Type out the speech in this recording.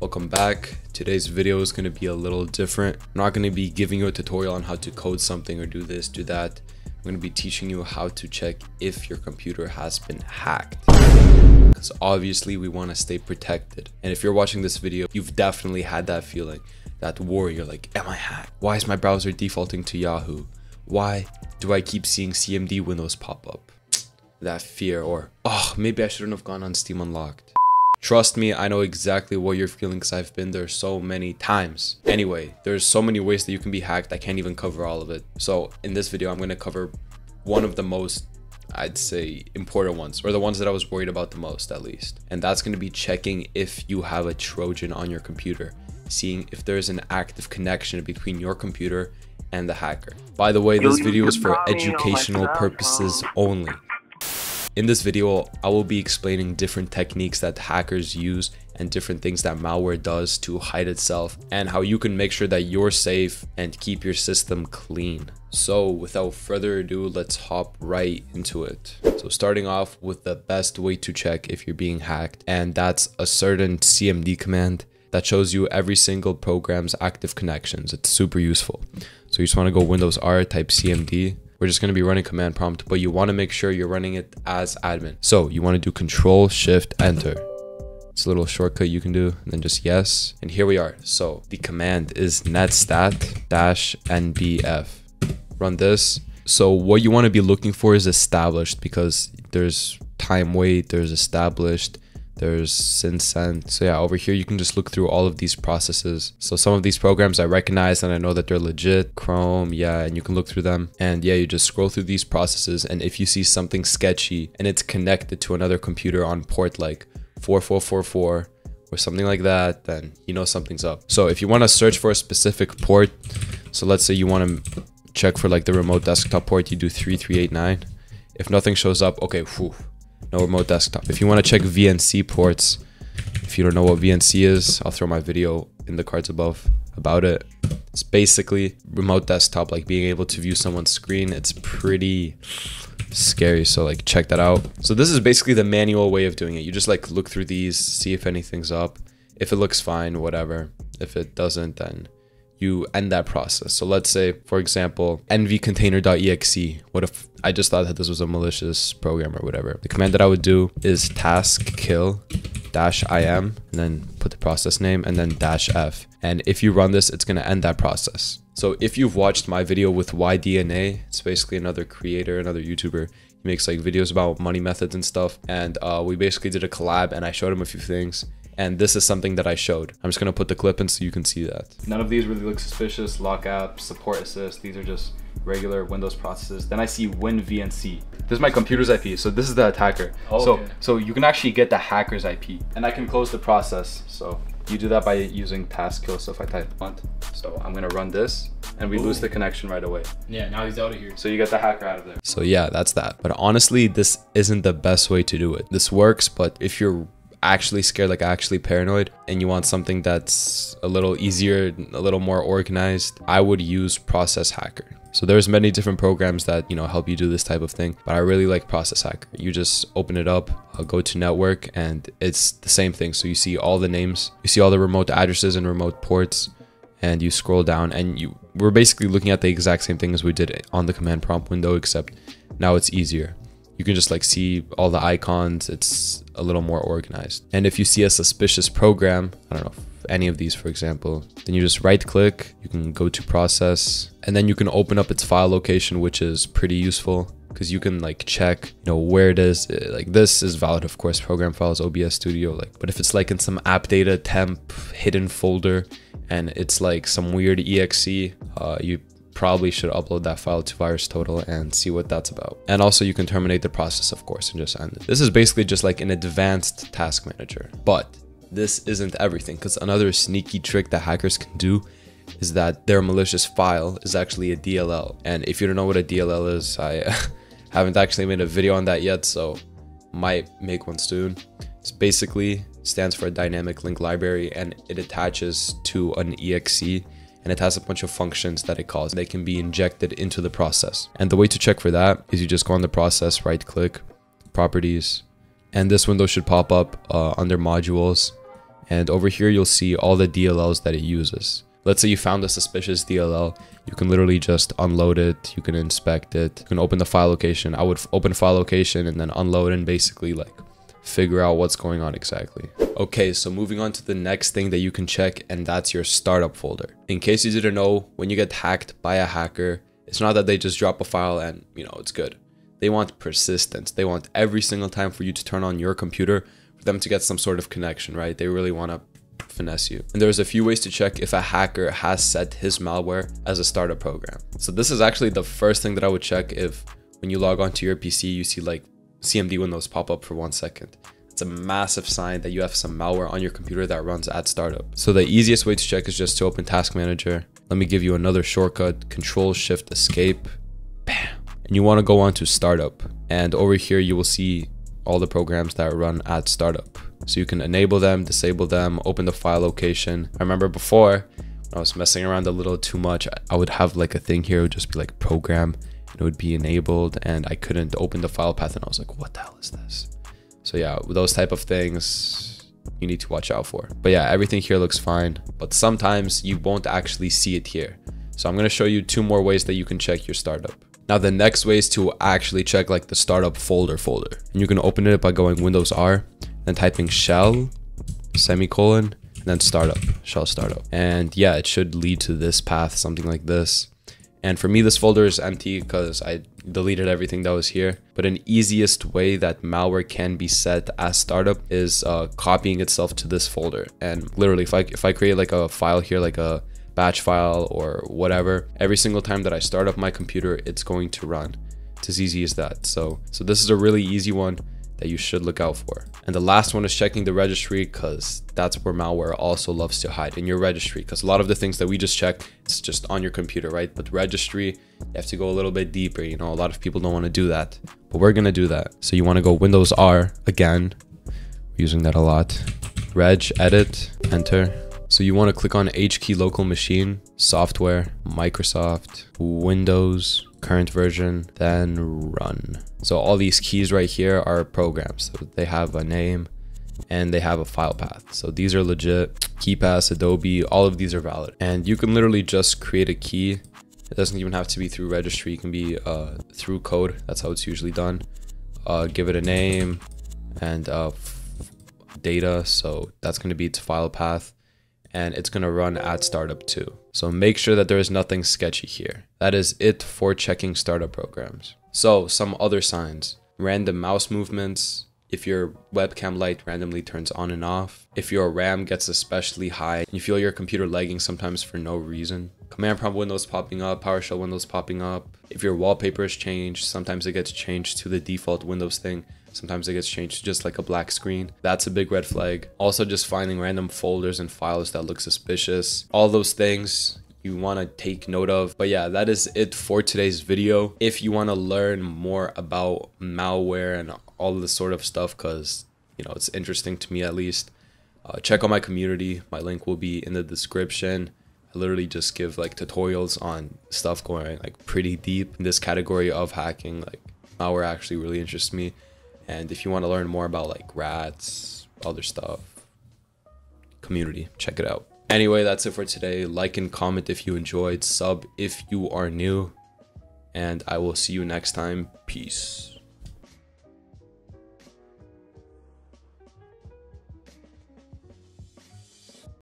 Welcome back. Today's video is going to be a little different. I'm not going to be giving you a tutorial on how to code something or do this, do that. I'm going to be teaching you how to check if your computer has been hacked. Because obviously we want to stay protected. And if you're watching this video, you've definitely had that feeling, that worry. You're like, am I hacked? Why is my browser defaulting to Yahoo? Why do I keep seeing CMD windows pop up? That fear or, oh, maybe I shouldn't have gone on Steam Unlocked. Trust me, I know exactly what you're feeling because I've been there so many times. Anyway, there's so many ways that you can be hacked. I can't even cover all of it. So in this video, I'm going to cover one of the most, I'd say, important ones, or the ones that I was worried about the most, at least. And that's going to be checking if you have a Trojan on your computer, seeing if there's an active connection between your computer and the hacker. By the way, this video is for educational purposes only. In this video, I will be explaining different techniques that hackers use and different things that malware does to hide itself and how you can make sure that you're safe and keep your system clean. So without further ado, let's hop right into it. So starting off with the best way to check if you're being hacked and that's a certain CMD command that shows you every single program's active connections. It's super useful. So you just want to go Windows R, type CMD, we're just going to be running command prompt, but you want to make sure you're running it as admin. So you want to do control shift enter. It's a little shortcut you can do and then just yes. And here we are. So the command is netstat dash nbf. Run this. So what you want to be looking for is established because there's time wait, there's established, there's SYN_SENT. So yeah, over here you can just look through all of these processes. So some of these programs I recognize and I know that they're legit. Chrome, yeah, and you can look through them. And yeah, you just scroll through these processes and if you see something sketchy and it's connected to another computer on port like 4444 or something like that, then you know something's up. So if you want to search for a specific port, so let's say you want to check for like the remote desktop port, you do 3389. If nothing shows up, okay, whew, no remote desktop. If you want to check VNC ports, if you don't know what VNC is, I'll throw my video in the cards above about it. It's basically remote desktop, like being able to view someone's screen. It's pretty scary, so like check that out. So this is basically the manual way of doing it. You just like look through these, see if anything's up. If it looks fine, whatever. If it doesn't, then you end that process. So let's say, for example, nvcontainer.exe. What if I just thought that this was a malicious program or whatever? The command that I would do is taskkill dash im and then put the process name and then dash f. And if you run this, it's going to end that process. So if you've watched my video with YDNA, it's basically another creator, another YouTuber. He makes like videos about money methods and stuff. And uh, we basically did a collab and I showed him a few things and this is something that I showed. I'm just gonna put the clip in so you can see that. None of these really look suspicious. Lockup, support assist, these are just regular Windows processes. Then I see WinVNC. This is my computer's IP, so this is the attacker. Oh, so, okay. so you can actually get the hacker's IP. And I can close the process, so you do that by using taskkill. So if I type want, so I'm gonna run this and we Ooh. lose the connection right away. Yeah, now he's out of here. So you get the hacker out of there. So yeah, that's that. But honestly, this isn't the best way to do it. This works, but if you're actually scared, like actually paranoid, and you want something that's a little easier, a little more organized, I would use Process Hacker. So there's many different programs that, you know, help you do this type of thing, but I really like Process Hacker. You just open it up, I'll go to network and it's the same thing. So you see all the names, you see all the remote addresses and remote ports and you scroll down and you we're basically looking at the exact same thing as we did on the command prompt window, except now it's easier you can just like see all the icons. It's a little more organized. And if you see a suspicious program, I don't know, any of these, for example, then you just right click, you can go to process, and then you can open up its file location, which is pretty useful because you can like check, you know, where it is. Like this is valid, of course, program files, OBS Studio. Like, but if it's like in some app data temp hidden folder and it's like some weird exe, uh, you probably should upload that file to VirusTotal and see what that's about. And also you can terminate the process, of course, and just end it. This is basically just like an advanced task manager, but this isn't everything because another sneaky trick that hackers can do is that their malicious file is actually a DLL. And if you don't know what a DLL is, I haven't actually made a video on that yet, so might make one soon. It's basically stands for a dynamic link library and it attaches to an exe and it has a bunch of functions that it calls. They can be injected into the process. And the way to check for that is you just go on the process, right click, properties, and this window should pop up uh, under modules And over here, you'll see all the DLLs that it uses. Let's say you found a suspicious DLL, you can literally just unload it, you can inspect it, you can open the file location. I would open file location and then unload and basically like figure out what's going on exactly. Okay, so moving on to the next thing that you can check and that's your startup folder. In case you didn't know, when you get hacked by a hacker, it's not that they just drop a file and, you know, it's good. They want persistence. They want every single time for you to turn on your computer for them to get some sort of connection, right? They really want to finesse you. And there's a few ways to check if a hacker has set his malware as a startup program. So this is actually the first thing that I would check if when you log onto your PC, you see like CMD windows pop up for one second. It's a massive sign that you have some malware on your computer that runs at startup. So the easiest way to check is just to open Task Manager. Let me give you another shortcut, Control Shift Escape. Bam. And you want to go on to startup. And over here, you will see all the programs that run at startup. So you can enable them, disable them, open the file location. I remember before, I was messing around a little too much, I would have like a thing here, it would just be like program, it would be enabled, and I couldn't open the file path, and I was like, what the hell is this? So yeah, those type of things you need to watch out for. But yeah, everything here looks fine, but sometimes you won't actually see it here. So I'm gonna show you two more ways that you can check your startup. Now the next way is to actually check like the startup folder folder. And you can open it by going Windows R then typing shell semicolon and then startup shell startup and yeah it should lead to this path something like this and for me this folder is empty because i deleted everything that was here. But an easiest way that malware can be set as startup is uh, copying itself to this folder. And literally if i if i create like a file here like a batch file or whatever every single time that i start up my computer it's going to run. It's as easy as that. So so this is a really easy one that you should look out for. And the last one is checking the registry because that's where malware also loves to hide in your registry. Because a lot of the things that we just checked, it's just on your computer, right? But registry, you have to go a little bit deeper. You know, a lot of people don't want to do that, but we're going to do that. So you want to go Windows R again, using that a lot. Reg, edit, enter. So you want to click on H key local machine, software, Microsoft, Windows, current version, then run. So all these keys right here are programs. So they have a name and they have a file path. So these are legit. KeePass, Adobe, all of these are valid. And you can literally just create a key. It doesn't even have to be through registry. It can be uh, through code. That's how it's usually done. Uh, give it a name and uh, data. So that's going to be its file path and it's going to run at startup too. So make sure that there is nothing sketchy here. That is it for checking startup programs. So some other signs, random mouse movements, if your webcam light randomly turns on and off, if your RAM gets especially high, you feel your computer lagging sometimes for no reason, command prompt windows popping up, PowerShell windows popping up, if your wallpaper is changed, sometimes it gets changed to the default Windows thing, Sometimes it gets changed to just like a black screen. That's a big red flag. Also just finding random folders and files that look suspicious. All those things you want to take note of. But yeah, that is it for today's video. If you want to learn more about malware and all this sort of stuff, because, you know, it's interesting to me at least, uh, check out my community. My link will be in the description. Literally just give like tutorials on stuff going like pretty deep in this category of hacking. Like malware actually really interests me. And if you want to learn more about like rats, other stuff, community, check it out. Anyway, that's it for today. Like and comment if you enjoyed, sub if you are new, and I will see you next time. Peace.